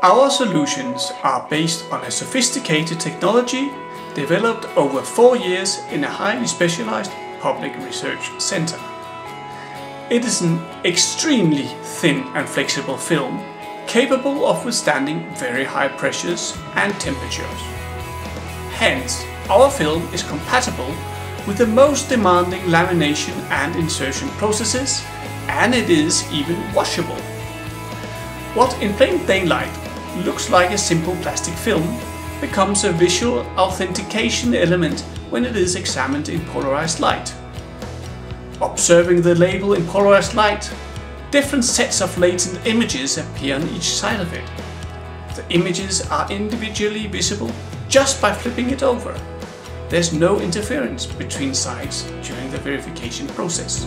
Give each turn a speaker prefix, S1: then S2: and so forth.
S1: Our solutions are based on a sophisticated technology developed over four years in a highly specialized public research center. It is an extremely thin and flexible film capable of withstanding very high pressures and temperatures. Hence, our film is compatible with the most demanding lamination and insertion processes and it is even washable. What in plain daylight looks like a simple plastic film becomes a visual authentication element when it is examined in polarized light. Observing the label in polarized light, different sets of latent images appear on each side of it. The images are individually visible just by flipping it over. There's no interference between sides during the verification process.